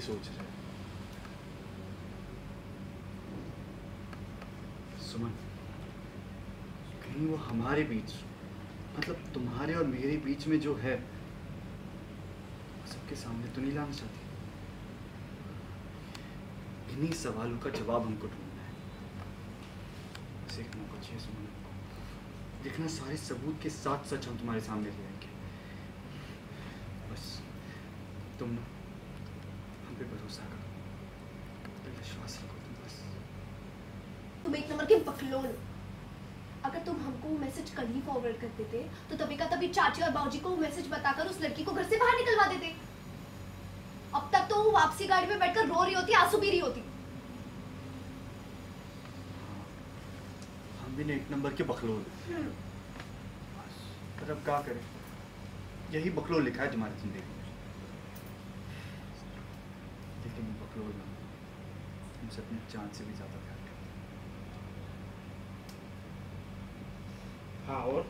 सोच रहे सुमन, कहीं वो हमारे बीच मतलब तुम्हारे और मेरे बीच में जो है, सबके सामने तो नहीं लाना चाहती। इन्हीं सवालों का जवाब हमको ढूंढना है। एक मौका सुमन देखना सारे सबूत के साथ सच हम तुम्हारे सामने ले आएँगे। बस, तुम ना हम पे भरोसा करो पे विश्वास रखो तुम एक नंबर के बकलोल। अगर तुम हमको मैसेज कल ही फॉरवर्ड कर देते तो तभी का तभी चाची और बाबूजी को मैसेज बताकर उस लड़की को घर से बाहर निकलवा देते। अब तक तो वो वापसी गाड़ी में बैठकर रो रही होती आँसू पी रही होती। हम भी ना एक नंबर के बखलोल पर अब क्या करें? यही बखलोल लिखा है तुम्हारी ज़िंदगी में लेकिन उनसे अपनी जान से भी ज़्यादा प्यार करते हैं। हाँ और